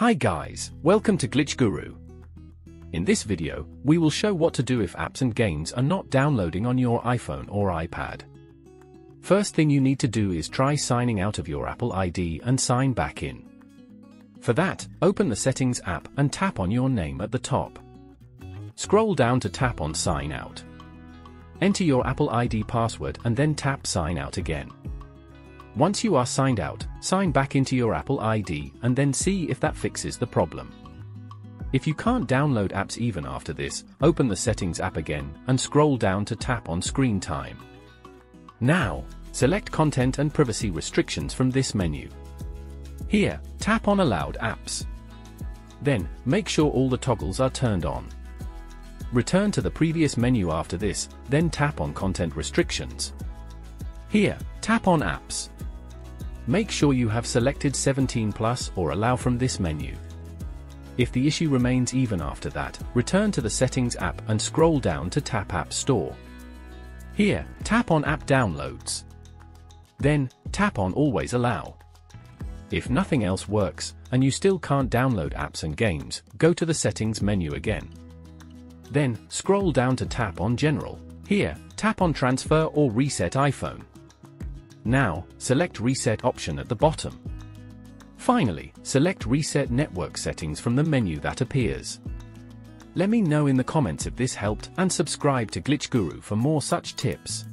Hi guys, welcome to Glitch Guru. In this video, we will show what to do if apps and games are not downloading on your iPhone or iPad. First thing you need to do is try signing out of your Apple ID and sign back in. For that, open the Settings app and tap on your name at the top. Scroll down to tap on Sign Out. Enter your Apple ID password and then tap Sign Out again. Once you are signed out, sign back into your Apple ID and then see if that fixes the problem. If you can't download apps even after this, open the Settings app again and scroll down to tap on Screen Time. Now, select Content and Privacy Restrictions from this menu. Here, tap on Allowed Apps. Then, make sure all the toggles are turned on. Return to the previous menu after this, then tap on Content Restrictions. Here, tap on Apps. Make sure you have selected 17 plus or allow from this menu. If the issue remains even after that, return to the Settings app and scroll down to tap App Store. Here, tap on App Downloads. Then, tap on Always Allow. If nothing else works, and you still can't download apps and games, go to the Settings menu again. Then, scroll down to tap on General. Here, tap on Transfer or Reset iPhone. Now, select Reset option at the bottom. Finally, select Reset Network Settings from the menu that appears. Let me know in the comments if this helped and subscribe to Glitch Guru for more such tips.